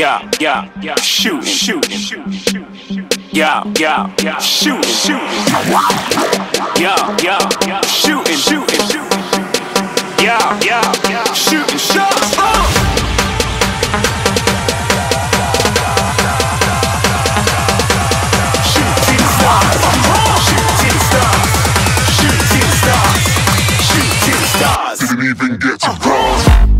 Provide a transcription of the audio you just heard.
Yeah, yeah, yeah. Shoot, shoot, shoot. Yeah, yeah, yeah. Shoot, shoot. Yeah, yeah, yeah. Shooting, shooting, shooting. Yeah, yeah, yeah. Shots. Uh. Shooting stars. Didn't even get to cross.